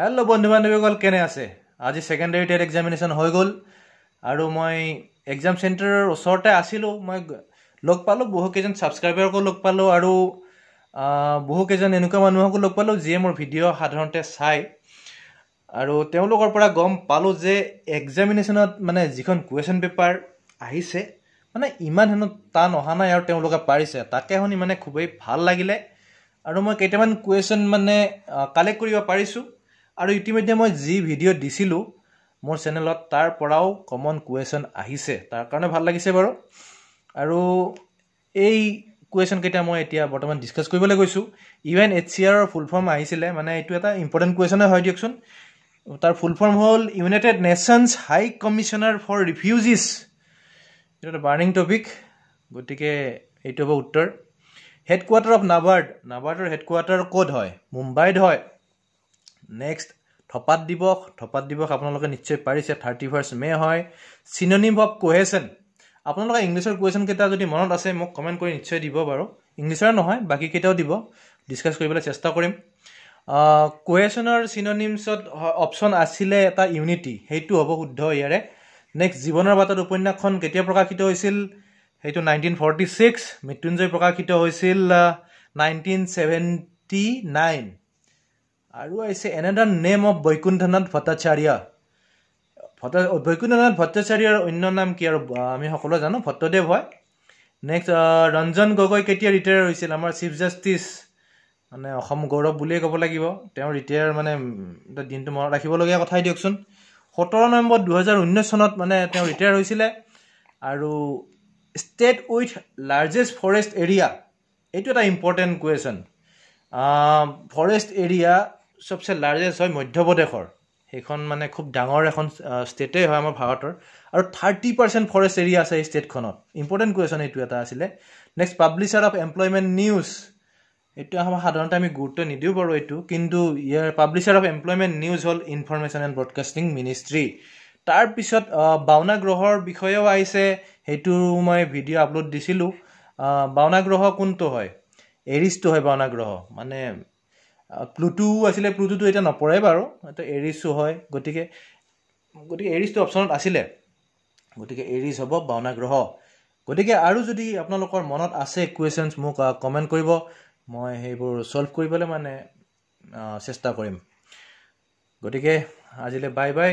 Hello বন্ধু বান্ধৱীসকল কেনে আছে? আজি ছেকেণ্ডেৰী টেট এক্সামিনেশ্যন হৈ গ'ল আৰু মই এক্সাম চেণ্টাৰৰ ওচৰতে আছিলোঁ। মই লগ পালোঁ বহুকেইজন ছাবস্ক্ৰাইবাৰকো লগ পালোঁ আৰু বহুকেইজন এনেকুৱা মানুহকো লগ পালোঁ যিয়ে মোৰ ভিডিঅ' সাধাৰণতে চায় আৰু তেওঁলোকৰ পৰা গম পালোঁ যে এক্সামিনেশ্যনত মানে যিখন কুৱেশ্যন পেপাৰ আহিছে মানে ইমান হেনো টান অহা নাই আৰু তেওঁলোকে পাৰিছে। তাকে শুনি মানে খুবেই ভাল লাগিলে। আৰু মই কেইটামান কুৱেশ্যন মানে কালেক্ট কৰিব পাৰিছোঁ। আৰু ইতিমধ্যে মই যি ভিডিঅ' দিছিলোঁ মোৰ চেনেলত তাৰ পৰাও কমন কুৱেশ্যন আহিছে। তাৰ কাৰণে ভাল লাগিছে বাৰু। আৰু এই কুৱেশ্যন কেইটা মই এতিয়া বৰ্তমান ডিছকাছ কৰিবলৈ গৈছোঁ। ইভেন এইচ চি আৰৰ ফুল ফৰ্ম আহিছিলে মানে এইটো এটা ইম্পৰ্টেণ্ট কুৱেশ্যনে হয় দিয়কচোন। তাৰ ফুল ফৰ্ম হ'ল United Nations High Commissioner for Refugees এইটো এটা বাৰ্ণিং টপিক গতিকে এইটো হ'ব উত্তৰ। হেডকোৱাৰ্টাৰ অফ নাবাৰ্ড নাবাৰ্ডৰ হেডকোৱাৰ্টাৰ ক'ত হয়? মুম্বাইত হয়। নেক্সট থপাত দিৱস থপাত দিৱস আপোনালোকে নিশ্চয় পাৰিছে থাৰ্টি ফাৰ্ষ্ট মে' হয়। চিননিম অফ কোহেশ্যন আপোনালোকে ইংলিছৰ কুৱেশ্যন কেইটা যদি মনত আছে মোক কমেণ্ট কৰি নিশ্চয় দিব বাৰু। ইংলিছৰ নহয় বাকীকেইটাও দিব। ডিছকাছ কৰিবলৈ চেষ্টা কৰিম। কুৱেশ্যনৰ চিননিমছত অপশ্যন আছিলে এটা ইউনিটি সেইটো হ'ব শুদ্ধ ইয়াৰে। নেক্সট জীৱনৰ বাটত উপন্যাসখন কেতিয়া প্ৰকাশিত হৈছিল? সেইটো নাইনটিন ফৰ্টি ছিক্স মৃত্যুঞ্জয় প্ৰকাশিত হৈছিল নাইনটিন ছেভেণ্টি নাইন আৰু আহিছে another name of Baikunthanath Bhattacharya. Bhatta Baikunthanath ভট্টাচাৰ্যৰ অন্য নাম কি আৰু আমি সকলোৱে জানো ভট্টদেৱ হয়। নেক্সট ৰঞ্জন গগৈ কেতিয়া ৰিটায়াৰ হৈছিল আমাৰ চিফ জাষ্টিচ মানে অসম গৌৰৱ বুলিয়ে ক'ব লাগিব। তেওঁ ৰিটায়াৰ মানে দিনটো মনত ৰাখিবলগীয়া কথাই দিয়কচোন। সোতৰ নৱেম্বৰ দুহেজাৰ ঊনৈছ চনত মানে তেওঁ ৰিটায়াৰ হৈছিলে। আৰু state with largest forest area এইটো এটা ইম্পৰ্টেণ্ট কুৱেশ্যন ফৰেষ্ট এৰিয়া চবচে লাৰ্জেষ্ট হয় মধ্যপ্ৰদেশৰ। সেইখন মানে খুব ডাঙৰ এখন ষ্টেটেই হয় আমাৰ ভাৰতৰ। আৰু থাৰ্টি পাৰ্চেণ্ট ফৰেষ্ট এৰিয়া আছে এই ষ্টেটখনত ইম্পৰ্টেণ্ট কুৱেশ্যন এইটো এটা আছিলে। Next publisher of employment news এইটো আমাৰ সাধাৰণতে আমি গুৰুত্ব নিদিওঁ বাৰু এইটো। কিন্তু ইয়াৰ পাব্লিচাৰ অফ এমপ্লয়মেণ্ট নিউজ হ'ল ইনফৰমেশ্যন এণ্ড ব্ৰডকাষ্টিং মিনিষ্ট্ৰী তাৰপিছত বাওনা গ্ৰহৰ বিষয়েও আহিছে। সেইটো মই ভিডিঅ' আপলোড দিছিলোঁ। বাওনা গ্ৰহ কোনটো হয়? এৰিছটো হয় বাওনা গ্ৰহ। মানে প্লুটো আছিলে প্লুটোটো এতিয়া নপৰে বাৰু এইটো এৰিছো হয় গতিকে গতিকে এৰিছটো অপশ্যনত আছিলে। গতিকে এৰিছ হ'ব বাওনা গ্ৰহ। গতিকে আৰু যদি আপোনালোকৰ মনত আছে কুৱেশ্যনছ মোক কমেণ্ট কৰিব। মই সেইবোৰ ছল্ভ কৰিবলৈ মানে চেষ্টা কৰিম। গতিকে আজিলৈ বাই বাই